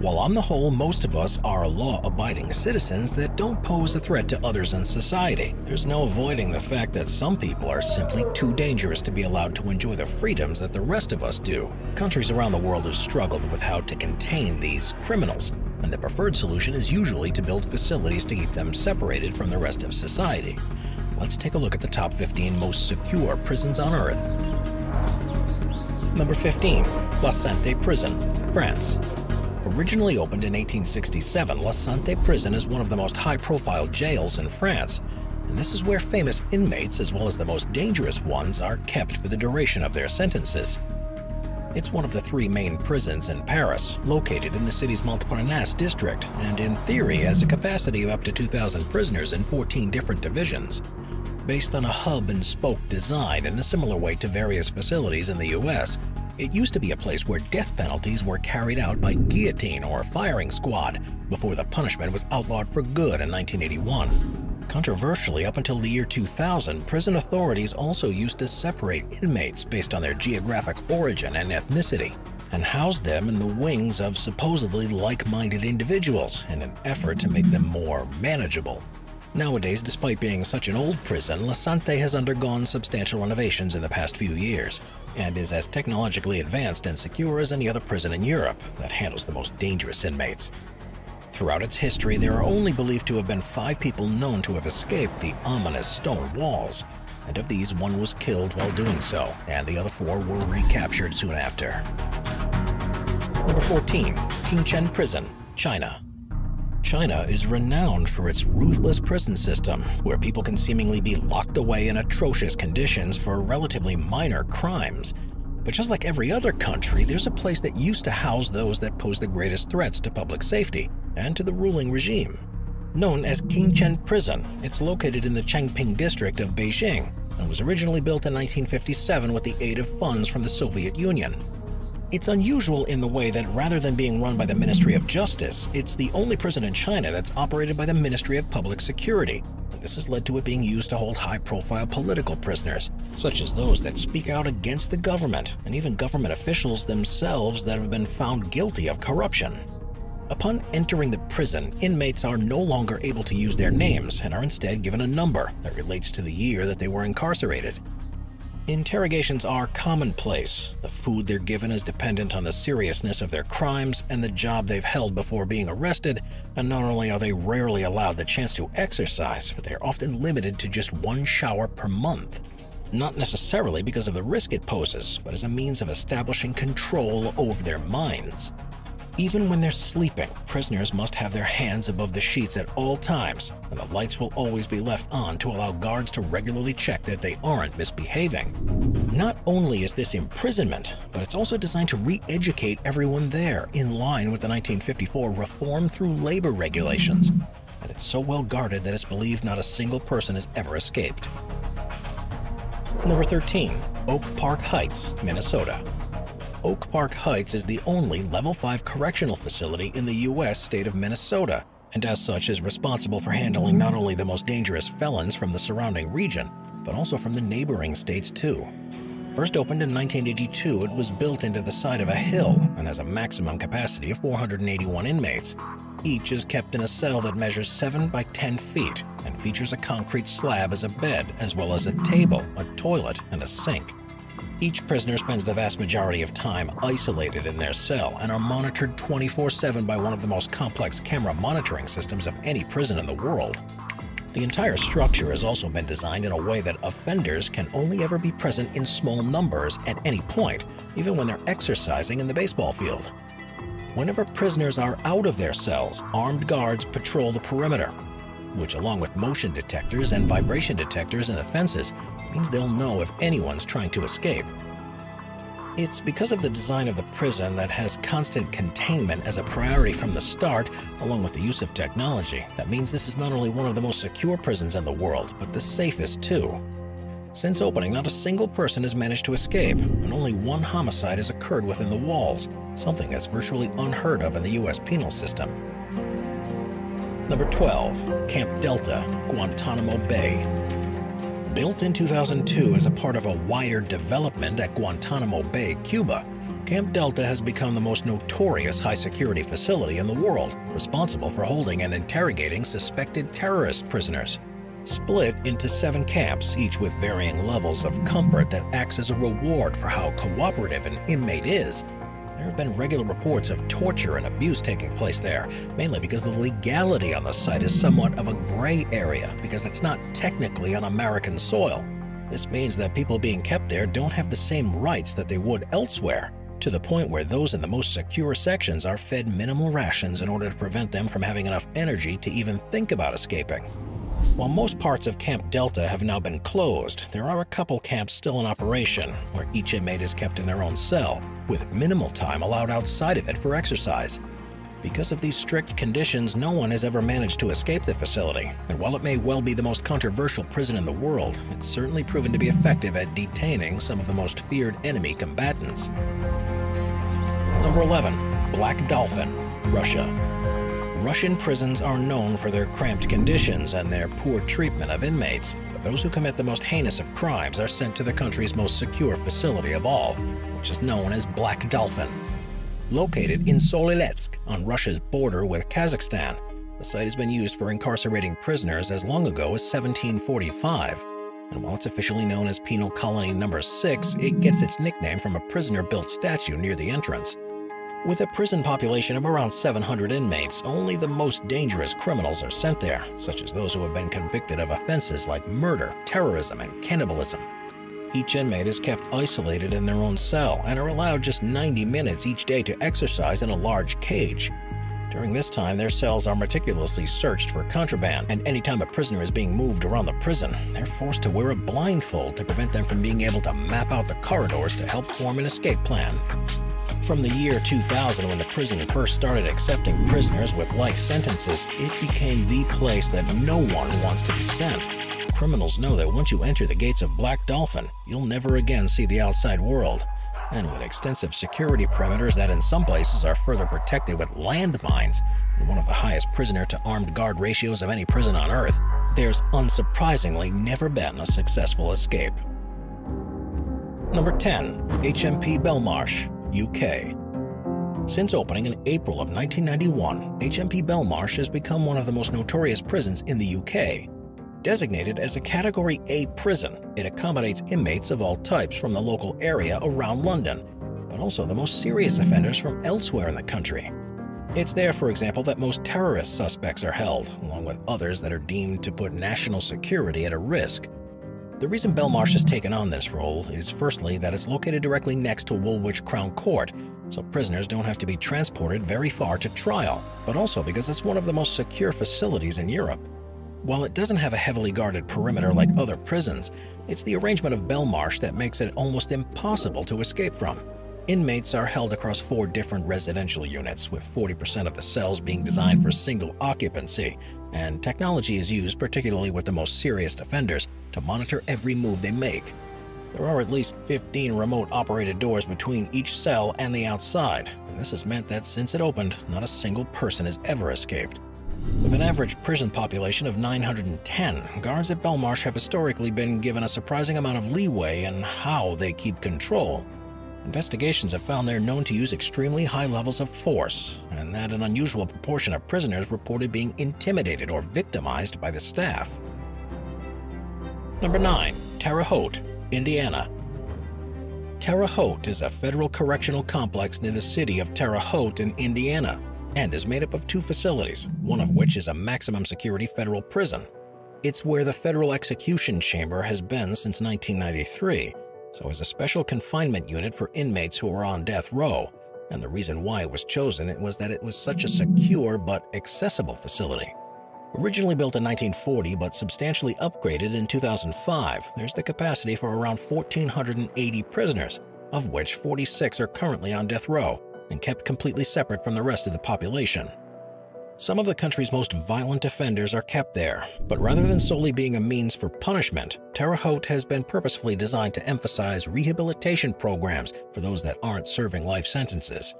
While on the whole, most of us are law-abiding citizens that don't pose a threat to others in society, there's no avoiding the fact that some people are simply too dangerous to be allowed to enjoy the freedoms that the rest of us do. Countries around the world have struggled with how to contain these criminals, and the preferred solution is usually to build facilities to keep them separated from the rest of society. Let's take a look at the top 15 most secure prisons on Earth. Number 15. La Prison, France. Originally opened in 1867, La Santé Prison is one of the most high-profile jails in France, and this is where famous inmates, as well as the most dangerous ones, are kept for the duration of their sentences. It's one of the three main prisons in Paris, located in the city's Montparnasse district, and in theory has a capacity of up to 2,000 prisoners in 14 different divisions. Based on a hub-and-spoke design in a similar way to various facilities in the US, it used to be a place where death penalties were carried out by guillotine or firing squad before the punishment was outlawed for good in 1981. Controversially, up until the year 2000, prison authorities also used to separate inmates based on their geographic origin and ethnicity and housed them in the wings of supposedly like-minded individuals in an effort to make them more manageable. Nowadays, despite being such an old prison, La Santé has undergone substantial renovations in the past few years and is as technologically advanced and secure as any other prison in Europe that handles the most dangerous inmates. Throughout its history, there are only believed to have been five people known to have escaped the ominous stone walls, and of these, one was killed while doing so, and the other four were recaptured soon after. Number 14. Qincheng Prison, China. China is renowned for its ruthless prison system, where people can seemingly be locked away in atrocious conditions for relatively minor crimes. But just like every other country, there's a place that used to house those that pose the greatest threats to public safety and to the ruling regime. Known as Qincheng Prison, it's located in the Changping district of Beijing and was originally built in 1957 with the aid of funds from the Soviet Union. It's unusual in the way that rather than being run by the Ministry of Justice, it's the only prison in China that's operated by the Ministry of Public Security. This has led to it being used to hold high-profile political prisoners, such as those that speak out against the government, and even government officials themselves that have been found guilty of corruption. Upon entering the prison, inmates are no longer able to use their names and are instead given a number that relates to the year that they were incarcerated. Interrogations are commonplace. The food they're given is dependent on the seriousness of their crimes and the job they've held before being arrested, and not only are they rarely allowed the chance to exercise, but they are often limited to just one shower per month. Not necessarily because of the risk it poses, but as a means of establishing control over their minds. Even when they're sleeping, prisoners must have their hands above the sheets at all times, and the lights will always be left on to allow guards to regularly check that they aren't misbehaving. Not only is this imprisonment, but it's also designed to re-educate everyone there in line with the 1954 Reform Through Labor regulations, and it's so well guarded that it's believed not a single person has ever escaped. Number 13. Oak Park Heights, Minnesota. Oak Park Heights is the only Level 5 correctional facility in the U.S. state of Minnesota, and as such is responsible for handling not only the most dangerous felons from the surrounding region, but also from the neighboring states too. First opened in 1982, it was built into the side of a hill and has a maximum capacity of 481 inmates. Each is kept in a cell that measures 7 by 10 feet and features a concrete slab as a bed, as well as a table, a toilet, and a sink. Each prisoner spends the vast majority of time isolated in their cell and are monitored 24-7 by one of the most complex camera monitoring systems of any prison in the world. The entire structure has also been designed in a way that offenders can only ever be present in small numbers at any point, even when they're exercising in the baseball field. Whenever prisoners are out of their cells, armed guards patrol the perimeter, which along with motion detectors and vibration detectors in the fences means they'll know if anyone's trying to escape. It's because of the design of the prison that has constant containment as a priority from the start, along with the use of technology, that means this is not only one of the most secure prisons in the world, but the safest too. Since opening, not a single person has managed to escape, and only one homicide has occurred within the walls, something that's virtually unheard of in the U.S. penal system. Number 12. Camp Delta, Guantanamo Bay. Built in 2002 as a part of a wider development at Guantanamo Bay, Cuba, Camp Delta has become the most notorious high security facility in the world, responsible for holding and interrogating suspected terrorist prisoners. Split into seven camps, each with varying levels of comfort that acts as a reward for how cooperative an inmate is, there have been regular reports of torture and abuse taking place there, mainly because the legality on the site is somewhat of a gray area because it's not technically on American soil. This means that people being kept there don't have the same rights that they would elsewhere to the point where those in the most secure sections are fed minimal rations in order to prevent them from having enough energy to even think about escaping. While most parts of Camp Delta have now been closed, there are a couple camps still in operation, where each inmate is kept in their own cell, with minimal time allowed outside of it for exercise. Because of these strict conditions, no one has ever managed to escape the facility, and while it may well be the most controversial prison in the world, it's certainly proven to be effective at detaining some of the most feared enemy combatants. Number 11. Black Dolphin, Russia. Russian prisons are known for their cramped conditions and their poor treatment of inmates, but those who commit the most heinous of crimes are sent to the country's most secure facility of all, which is known as Black Dolphin. Located in Sol-Iletsk on Russia's border with Kazakhstan, the site has been used for incarcerating prisoners as long ago as 1745, and while it's officially known as Penal Colony Number 6, it gets its nickname from a prisoner-built statue near the entrance. With a prison population of around 700 inmates, only the most dangerous criminals are sent there, such as those who have been convicted of offenses like murder, terrorism, and cannibalism. Each inmate is kept isolated in their own cell and are allowed just 90 minutes each day to exercise in a large cage. During this time, their cells are meticulously searched for contraband, and anytime a prisoner is being moved around the prison, they're forced to wear a blindfold to prevent them from being able to map out the corridors to help form an escape plan. From the year 2000, when the prison first started accepting prisoners with life sentences, it became the place that no one wants to be sent. Criminals know that once you enter the gates of Black Dolphin, you'll never again see the outside world. And with extensive security perimeters that in some places are further protected with landmines, and one of the highest prisoner to armed guard ratios of any prison on Earth, there's unsurprisingly never been a successful escape. Number 10. HMP Belmarsh UK. Since opening in April of 1991, HMP Belmarsh has become one of the most notorious prisons in the UK. Designated as a Category A prison, it accommodates inmates of all types from the local area around London, but also the most serious offenders from elsewhere in the country. It's there, for example, that most terrorist suspects are held, along with others that are deemed to put national security at a risk. The reason Belmarsh has taken on this role is firstly that it's located directly next to Woolwich Crown Court, so prisoners don't have to be transported very far to trial, but also because it's one of the most secure facilities in Europe. While it doesn't have a heavily guarded perimeter like other prisons, it's the arrangement of Belmarsh that makes it almost impossible to escape from. Inmates are held across four different residential units, with 40% of the cells being designed for single occupancy, and technology is used, particularly with the most serious offenders, to monitor every move they make. There are at least 15 remote-operated doors between each cell and the outside, and this has meant that since it opened, not a single person has ever escaped. With an average prison population of 910, guards at Belmarsh have historically been given a surprising amount of leeway in how they keep control. Investigations have found they're known to use extremely high levels of force, and that an unusual proportion of prisoners reported being intimidated or victimized by the staff. Number 9. Terre Haute, Indiana. Terre Haute is a federal correctional complex near the city of Terre Haute in Indiana and is made up of two facilities, one of which is a maximum security federal prison. It's where the federal execution chamber has been since 1993 so as a special confinement unit for inmates who are on death row, and the reason why it was chosen was that it was such a secure but accessible facility. Originally built in 1940 but substantially upgraded in 2005, there's the capacity for around 1,480 prisoners, of which 46 are currently on death row and kept completely separate from the rest of the population. Some of the country's most violent offenders are kept there, but rather than solely being a means for punishment, Terre Haute has been purposefully designed to emphasize rehabilitation programs for those that aren't serving life sentences.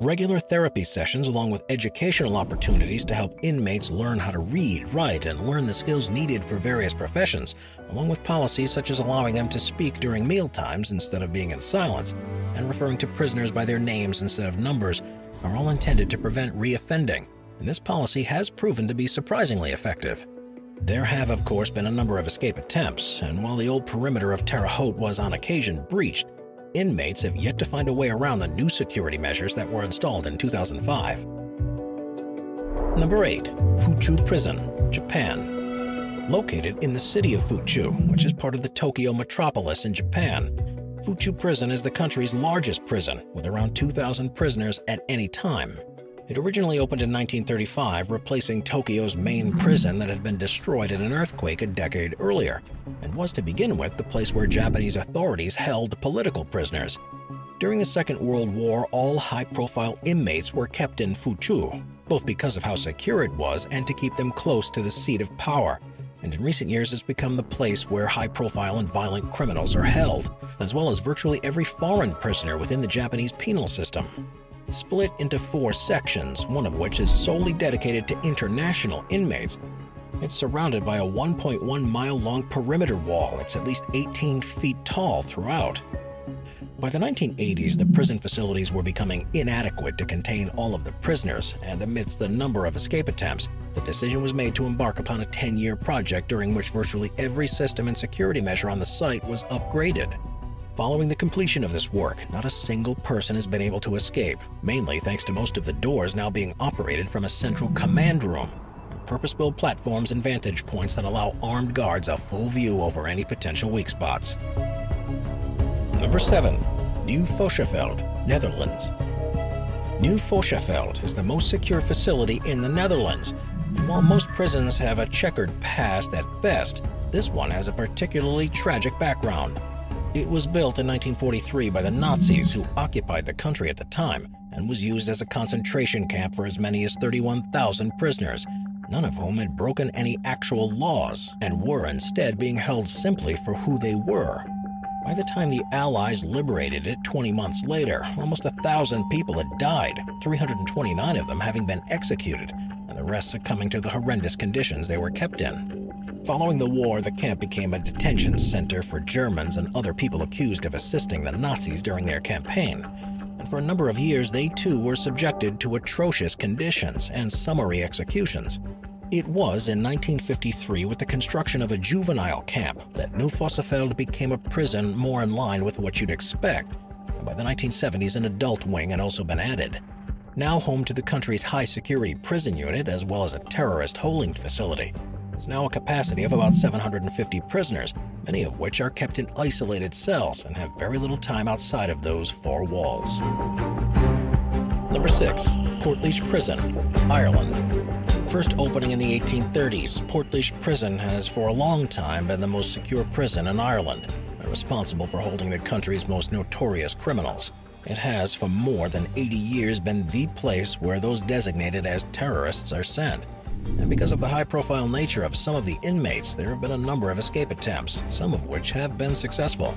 Regular therapy sessions along with educational opportunities to help inmates learn how to read, write, and learn the skills needed for various professions, along with policies such as allowing them to speak during meal times instead of being in silence, and referring to prisoners by their names instead of numbers are all intended to prevent reoffending, and this policy has proven to be surprisingly effective. There have, of course, been a number of escape attempts, and while the old perimeter of Terre Haute was on occasion breached, inmates have yet to find a way around the new security measures that were installed in 2005. Number 8. Fuchu Prison, Japan. Located in the city of Fuchu, which is part of the Tokyo metropolis in Japan, Fuchu Prison is the country's largest prison, with around 2,000 prisoners at any time. It originally opened in 1935, replacing Tokyo's main prison that had been destroyed in an earthquake a decade earlier, and was to begin with the place where Japanese authorities held political prisoners. During the Second World War, all high-profile inmates were kept in Fuchu, both because of how secure it was and to keep them close to the seat of power. And in recent years, it's become the place where high-profile and violent criminals are held, as well as virtually every foreign prisoner within the Japanese penal system split into four sections, one of which is solely dedicated to international inmates. It's surrounded by a 1.1 mile long perimeter wall. It's at least 18 feet tall throughout. By the 1980s, the prison facilities were becoming inadequate to contain all of the prisoners, and amidst the number of escape attempts, the decision was made to embark upon a 10-year project during which virtually every system and security measure on the site was upgraded. Following the completion of this work, not a single person has been able to escape, mainly thanks to most of the doors now being operated from a central command room and purpose-built platforms and vantage points that allow armed guards a full view over any potential weak spots. Number 7. New Vosseveld, Netherlands. New Vosseveld is the most secure facility in the Netherlands, and while most prisons have a checkered past at best, this one has a particularly tragic background. It was built in 1943 by the Nazis who occupied the country at the time and was used as a concentration camp for as many as 31,000 prisoners, none of whom had broken any actual laws and were instead being held simply for who they were. By the time the Allies liberated it 20 months later, almost a thousand people had died, 329 of them having been executed, and the rest succumbing to the horrendous conditions they were kept in. Following the war, the camp became a detention center for Germans and other people accused of assisting the Nazis during their campaign. And for a number of years, they too were subjected to atrocious conditions and summary executions. It was in 1953 with the construction of a juvenile camp that New Vosseveld became a prison more in line with what you'd expect. And by the 1970s, an adult wing had also been added. Now home to the country's high-security prison unit as well as a terrorist holding facility has now a capacity of about 750 prisoners, many of which are kept in isolated cells and have very little time outside of those four walls. Number 6. Portlaoise Prison, Ireland. First opening in the 1830s, Portlaoise Prison has for a long time been the most secure prison in Ireland and responsible for holding the country's most notorious criminals. It has for more than 80 years been the place where those designated as terrorists are sent. And because of the high-profile nature of some of the inmates, there have been a number of escape attempts, some of which have been successful.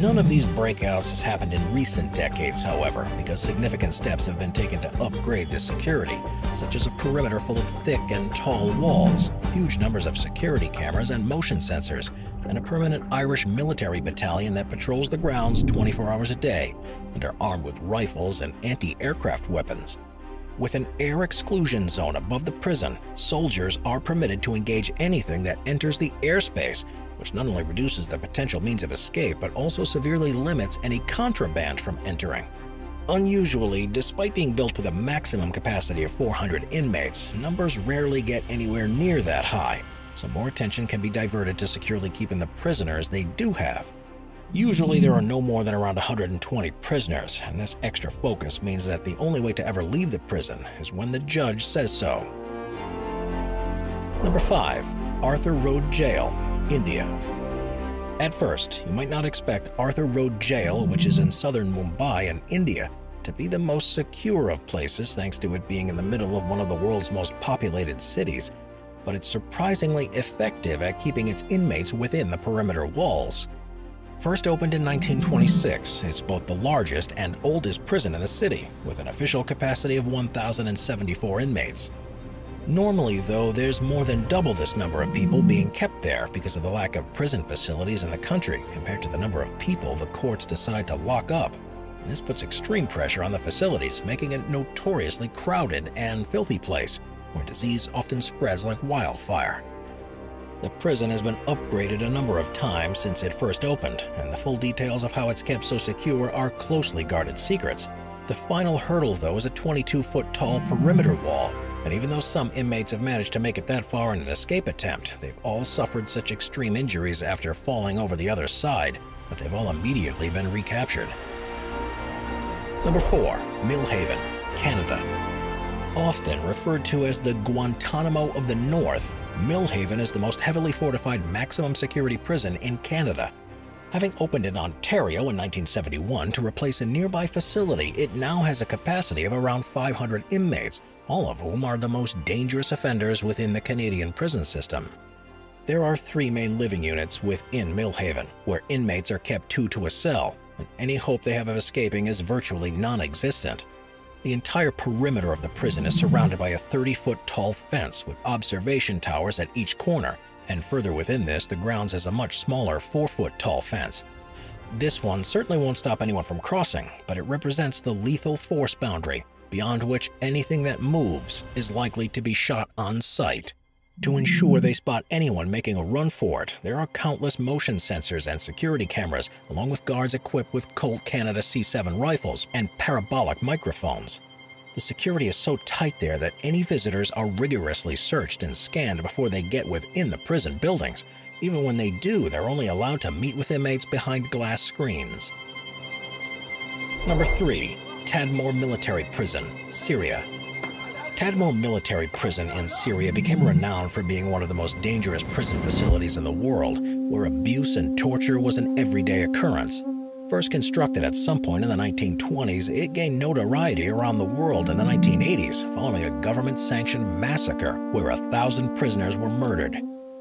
None of these breakouts has happened in recent decades, however, because significant steps have been taken to upgrade this security, such as a perimeter full of thick and tall walls, huge numbers of security cameras and motion sensors, and a permanent Irish military battalion that patrols the grounds 24 hours a day and are armed with rifles and anti-aircraft weapons. With an air exclusion zone above the prison, soldiers are permitted to engage anything that enters the airspace, which not only reduces the potential means of escape, but also severely limits any contraband from entering. Unusually, despite being built with a maximum capacity of 400 inmates, numbers rarely get anywhere near that high, so more attention can be diverted to securely keeping the prisoners they do have. Usually there are no more than around 120 prisoners, and this extra focus means that the only way to ever leave the prison is when the judge says so. Number 5. Arthur Road Jail, India. At first, you might not expect Arthur Road Jail, which is in southern Mumbai in India, to be the most secure of places thanks to it being in the middle of one of the world's most populated cities, but it's surprisingly effective at keeping its inmates within the perimeter walls. First opened in 1926, it's both the largest and oldest prison in the city, with an official capacity of 1,074 inmates. Normally, though, there's more than double this number of people being kept there because of the lack of prison facilities in the country compared to the number of people the courts decide to lock up. This puts extreme pressure on the facilities, making it a notoriously crowded and filthy place, where disease often spreads like wildfire. The prison has been upgraded a number of times since it first opened, and the full details of how it's kept so secure are closely guarded secrets. The final hurdle, though, is a 22-foot tall perimeter wall, and even though some inmates have managed to make it that far in an escape attempt, they've all suffered such extreme injuries after falling over the other side that they've all immediately been recaptured. Number 4. Millhaven, Canada. Often referred to as the Guantanamo of the North, Millhaven is the most heavily fortified maximum security prison in Canada. Having opened in Ontario in 1971 to replace a nearby facility, it now has a capacity of around 500 inmates, all of whom are the most dangerous offenders within the Canadian prison system. There are three main living units within Millhaven, where inmates are kept two to a cell, and any hope they have of escaping is virtually non-existent. The entire perimeter of the prison is surrounded by a 30-foot tall fence with observation towers at each corner, and further within this, the grounds has a much smaller 4-foot tall fence. This one certainly won't stop anyone from crossing, but it represents the lethal force boundary, beyond which anything that moves is likely to be shot on sight. To ensure they spot anyone making a run for it, there are countless motion sensors and security cameras, along with guards equipped with Colt Canada C7 rifles and parabolic microphones. The security is so tight there that any visitors are rigorously searched and scanned before they get within the prison buildings. Even when they do, they're only allowed to meet with inmates behind glass screens. Number 3. Tadmor Military Prison, Syria. Tadmor Military Prison in Syria became renowned for being one of the most dangerous prison facilities in the world, where abuse and torture was an everyday occurrence. First constructed at some point in the 1920s, it gained notoriety around the world in the 1980s following a government-sanctioned massacre where a thousand prisoners were murdered.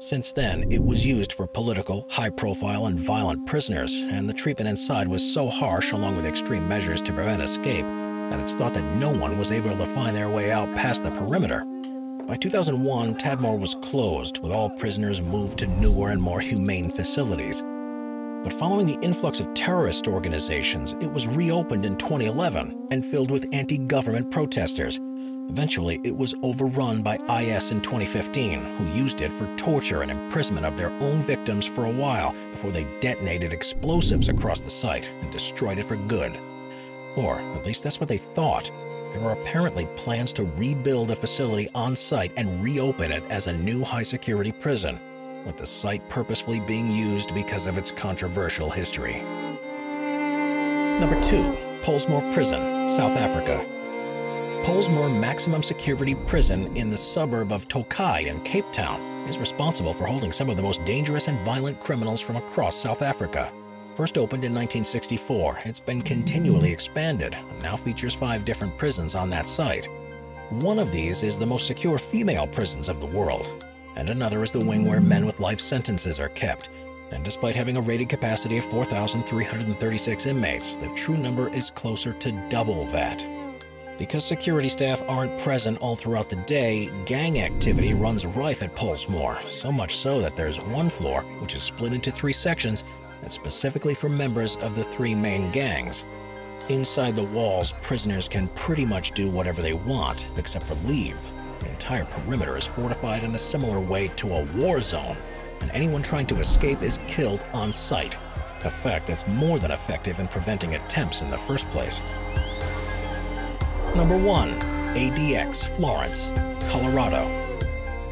Since then, it was used for political, high-profile, and violent prisoners, and the treatment inside was so harsh along with extreme measures to prevent escape that it's thought that no one was able to find their way out past the perimeter. By 2001, Tadmor was closed, with all prisoners moved to newer and more humane facilities. But following the influx of terrorist organizations, it was reopened in 2011 and filled with anti-government protesters. Eventually, it was overrun by IS in 2015, who used it for torture and imprisonment of their own victims for a while before they detonated explosives across the site and destroyed it for good. Or at least that's what they thought. There were apparently plans to rebuild a facility on site and reopen it as a new high security prison, with the site purposefully being used because of its controversial history. Number 2. Pollsmoor Prison, South Africa. Pollsmoor Maximum Security Prison in the suburb of Tokai in Cape Town is responsible for holding some of the most dangerous and violent criminals from across South Africa. First opened in 1964, it's been continually expanded and now features five different prisons on that site. One of these is the most secure female prisons of the world, and another is the wing where men with life sentences are kept. And despite having a rated capacity of 4,336 inmates, the true number is closer to double that. Because security staff aren't present all throughout the day, gang activity runs rife at Pollsmoor, so much so that there's one floor, which is split into three sections, and specifically for members of the three main gangs. Inside the walls, prisoners can pretty much do whatever they want, except for leave. The entire perimeter is fortified in a similar way to a war zone, and anyone trying to escape is killed on sight, a fact that's more than effective in preventing attempts in the first place. Number 1. ADX Florence, Colorado.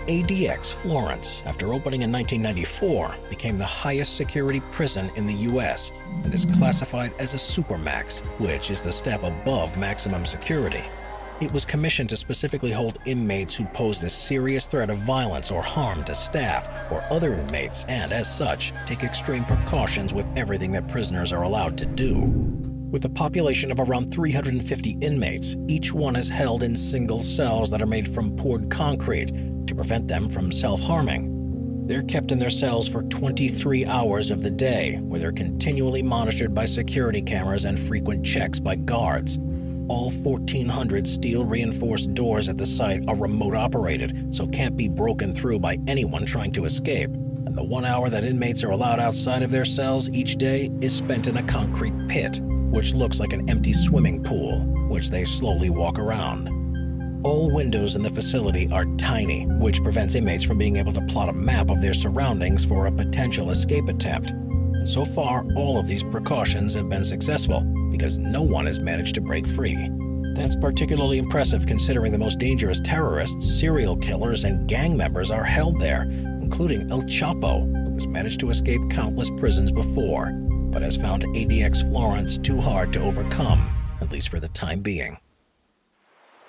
ADX Florence, after opening in 1994, became the highest security prison in the U.S. and is classified as a supermax, which is the step above maximum security. It was commissioned to specifically hold inmates who posed a serious threat of violence or harm to staff or other inmates and, as such, take extreme precautions with everything that prisoners are allowed to do. With a population of around 350 inmates, each one is held in single cells that are made from poured concrete to prevent them from self-harming. They're kept in their cells for 23 hours of the day, where they're continually monitored by security cameras and frequent checks by guards. All 1,400 steel-reinforced doors at the site are remote operated, so can't be broken through by anyone trying to escape. And the one hour that inmates are allowed outside of their cells each day is spent in a concrete pit. which looks like an empty swimming pool, which they slowly walk around. All windows in the facility are tiny, which prevents inmates from being able to plot a map of their surroundings for a potential escape attempt. And so far, all of these precautions have been successful because no one has managed to break free. That's particularly impressive considering the most dangerous terrorists, serial killers, and gang members are held there, including El Chapo, who has managed to escape countless prisons before, but has found ADX Florence too hard to overcome, at least for the time being.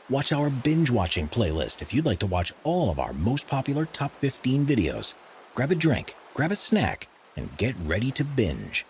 Watch our binge watching playlist if you'd like to watch all of our most popular top 15 videos. Grab a drink, grab a snack, and get ready to binge.